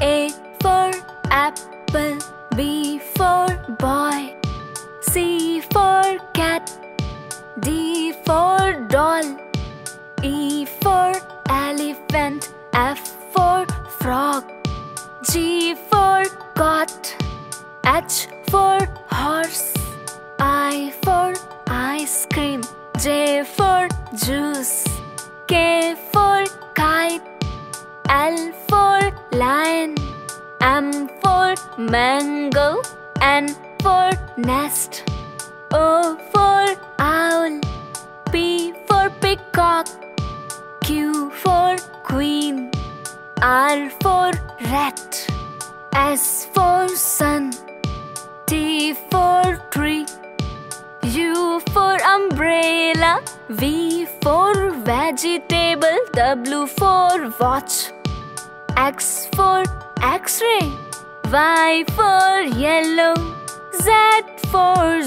A for apple, B for boy, C for cat, D for doll, E for elephant, F for frog, G for got, H for horse, I for ice cream, J for juice, K for kite, L for lion, M for mango, N for nest, O for owl, P for peacock, Q for queen, R for rat, S for sun, T for tree, U for umbrella, V for vegetable, W for watch, X for X-ray, Y for yellow, Z for